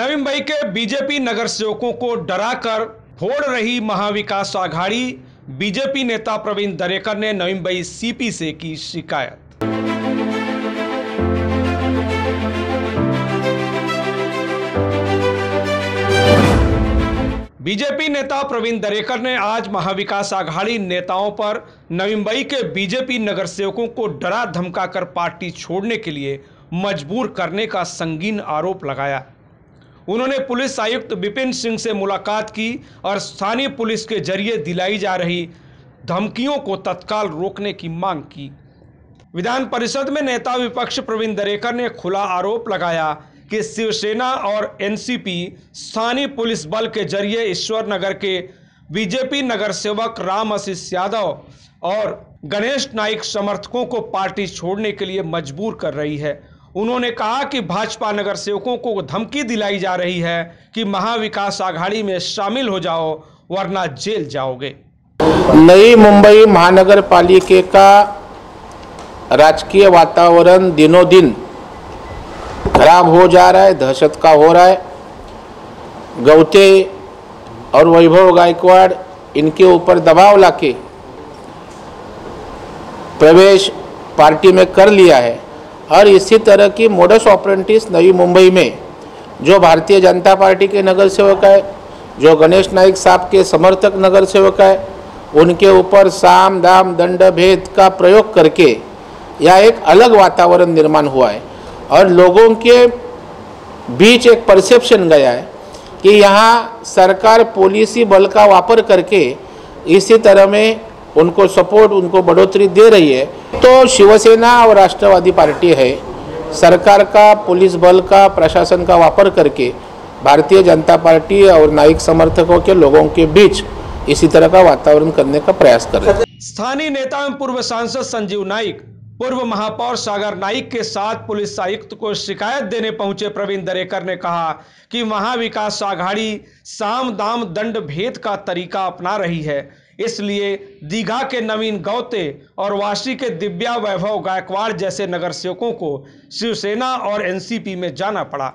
नवी मुंबई के बीजेपी नगर सेवकों को डराकर फोड़ रही महाविकास आघाड़ी, बीजेपी नेता प्रवीण दरेकर ने नवी मुंबई सीपी से की शिकायत। बीजेपी नेता प्रवीण दरेकर ने आज महाविकास आघाड़ी नेताओं पर नवी मुंबई के बीजेपी नगर सेवकों को डरा धमकाकर पार्टी छोड़ने के लिए मजबूर करने का संगीन आरोप लगाया। उन्होंने पुलिस आयुक्त विपिन सिंह से मुलाकात की और स्थानीय पुलिस के ज़रिए दिलाई जा रही धमकियों को तत्काल रोकने की मांग की। विधान परिषद में नेता विपक्ष प्रवीण दरेकर ने खुला आरोप लगाया कि शिवसेना और एनसीपी स्थानीय पुलिस बल के ज़रिए ईश्वर नगर के बीजेपी नगर सेवक राम आशीष यादव और गणेश नाइक समर्थकों को पार्टी छोड़ने के लिए मजबूर कर रही है। उन्होंने कहा कि भाजपा नगर सेवकों को धमकी दिलाई जा रही है कि महाविकास आघाड़ी में शामिल हो जाओ, वरना जेल जाओगे। नई मुंबई महानगर पालिके का राजकीय वातावरण दिनों दिन खराब हो जा रहा है, दहशत का हो रहा है। गौते और वैभव गायकवाड़, इनके ऊपर दबाव लाके प्रवेश पार्टी में कर लिया है। और इसी तरह की मोडस ऑपरेंटिस नई मुंबई में, जो भारतीय जनता पार्टी के नगर सेवक है, जो गणेश नाइक साहब के समर्थक नगर सेवक है, उनके ऊपर साम दाम दंड भेद का प्रयोग करके यह एक अलग वातावरण निर्माण हुआ है। और लोगों के बीच एक परसेप्शन गया है कि यहाँ सरकार पुलिसी बल का वापर करके इसी तरह में उनको सपोर्ट उनको बढ़ोतरी दे रही है तो शिवसेना और राष्ट्रवादी पार्टी है। सरकार का, पुलिस बल का, प्रशासन का वापर करके भारतीय जनता पार्टी और नाइक समर्थकों के लोगों के बीच इसी तरह का वातावरण करने का प्रयास कर रहे स्थानीय नेता एवं पूर्व सांसद संजीव नाइक पूर्व महापौर सागर नाइक के साथ पुलिस आयुक्त को शिकायत देने पहुँचे प्रवीण दरेकर ने कहा कि महाविकास आघाड़ी साम दाम दंड भेद का तरीका अपना रही है। इसलिए दीघा के नवीन गौते और वाशी के दिव्या वैभव गायकवाड़ जैसे नगर सेवकों को शिवसेना और एनसीपी में जाना पड़ा।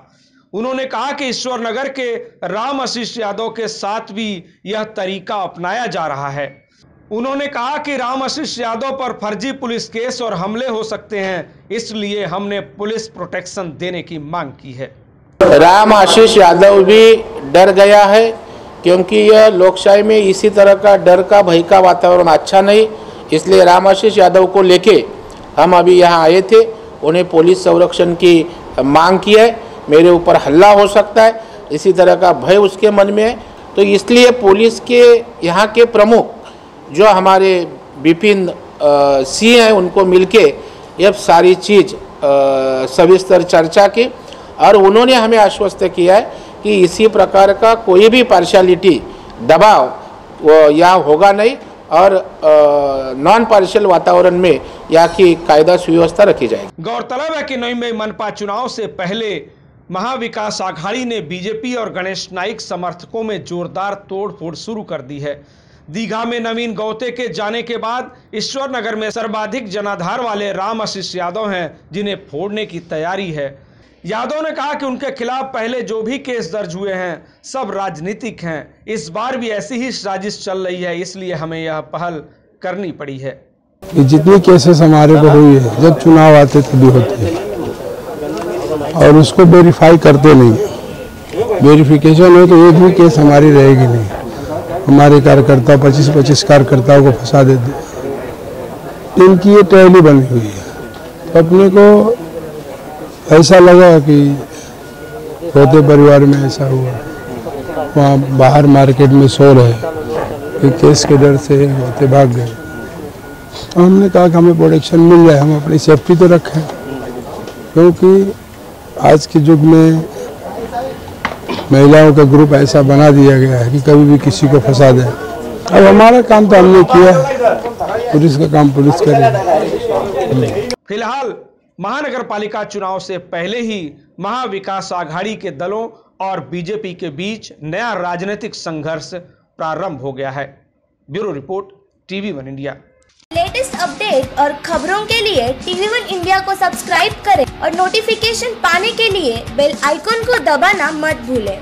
उन्होंने कहा कि ईश्वर नगर के राम आशीष यादव के साथ भी यह तरीका अपनाया जा रहा है। उन्होंने कहा कि राम आशीष यादव पर फर्जी पुलिस केस और हमले हो सकते हैं, इसलिए हमने पुलिस प्रोटेक्शन देने की मांग की है। राम आशीष यादव भी डर गया है। क्योंकि यह लोकशाही में इसी तरह का डर का, भय का वातावरण अच्छा नहीं। इसलिए राम आशीष यादव को लेके हम अभी यहाँ आए थे। उन्हें पुलिस संरक्षण की मांग की है। मेरे ऊपर हल्ला हो सकता है। इसी तरह का भय उसके मन में है। तो इसलिए पुलिस के, यहाँ के प्रमुख जो हमारे विपिन सिंह हैं, उनको मिलके ये सारी चीज़ सविस्तर चर्चा की। और उन्होंने हमें आश्वस्त किया है कि इसी प्रकार का कोई भी पार्शलिटी दबाव यहाँ होगा नहीं और नॉन पार्शियल वातावरण में यहाँ की कायदा सुव्यवस्था रखी जाएगी। गौरतलब है कि नई मई मनपा चुनाव से पहले महाविकास आघाड़ी ने बीजेपी और गणेश नाइक समर्थकों में जोरदार तोड़फोड़ शुरू कर दी है। दीघा में नवीन गौते के जाने के बाद ईश्वर नगर में सर्वाधिक जनाधार वाले राम आशीष यादव हैं, जिन्हें फोड़ने की तैयारी है। यादव ने कहा कि उनके खिलाफ पहले जो भी केस दर्ज हुए हैं, सब राजनीतिक हैं। इस बार भी ऐसी ही साजिश चल रही है, इसलिए हमें यह पहल करनी पड़ी है। जितनी केसेस हमारे को हुई है, जब चुनाव आते तभी होते हैं। और उसको वेरीफाई करते नहीं वेरिफिकेशन हो तो एक भी केस हमारी रहेगी नहीं। हमारे कार्यकर्ता पच्चीस पच्चीस कार्यकर्ताओं को फंसा देते इनकी ये टहली बनी हुई है। तो अपने को ऐसा लगा कि होते परिवार में ऐसा हुआ। वहाँ बाहर मार्केट में सो रहे कि केस के डर से होते भाग गए। तो हमने कहा कि हमें प्रोटेक्शन मिल जाए, हम अपनी सेफ्टी तो रखें, क्योंकि आज के युग में महिलाओं का ग्रुप ऐसा बना दिया गया है कि कभी भी किसी को फंसा दे। अब हमारा काम तो हमने किया है, पुलिस का काम पुलिस करेगी। फ़िलहाल महानगर पालिका चुनाव से पहले ही महाविकास आघाड़ी के दलों और बीजेपी के बीच नया राजनीतिक संघर्ष प्रारंभ हो गया है। Bureau report, TV one India. Latest update और खबरों के लिए टीवी वन इंडिया को सब्सक्राइब करें और नोटिफिकेशन पाने के लिए बेल आइकॉन को दबाना मत भूलें।